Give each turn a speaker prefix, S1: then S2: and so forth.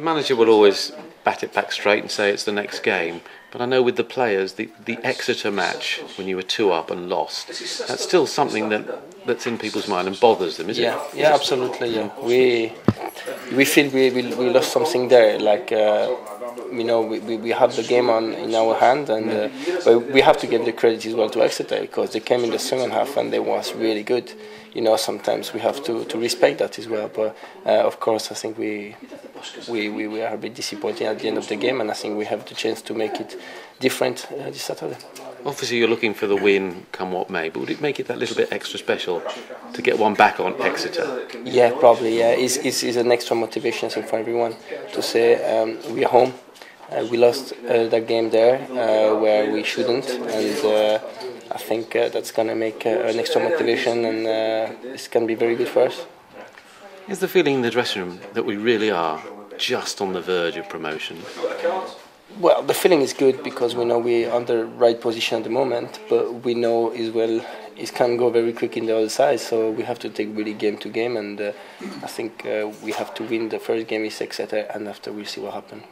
S1: The manager will always bat it back straight and say it's the next game. But I know with the players, the, the Exeter match when you were two up and lost, that's still something that, that's in people's mind and bothers them, is
S2: yeah,
S1: it?
S2: Yeah, absolutely. Yeah, we we feel we, we, we lost something there. Like uh, you know, we, we, have the game on in our hand, and uh, but we have to give the credit as well to Exeter because they came in the second half and they was really good. You know, sometimes we have to, to respect that as well. But uh, of course, I think we we, we, we are a bit disappointed at the end of the game, and I think we have the chance to make it different uh, this Saturday.
S1: Obviously, you're looking for the win, come what may. But would it make it that little bit extra special to get one back on Exeter?
S2: Yeah, probably. Yeah, it's, it's, it's an extra motivation I think, for everyone to say um, we are home. Uh, we lost uh, that game there uh, where we shouldn't, and uh, I think uh, that's going to make uh, an extra motivation, and it's going to be very good for us.
S1: Is the feeling in the dressing room that we really are just on the verge of promotion?
S2: Well, the feeling is good because we know we're on the right position at the moment, but we know as well it can go very quick in the other side. So we have to take really game to game, and uh, I think uh, we have to win the first game is Exeter, and after we'll see what happens.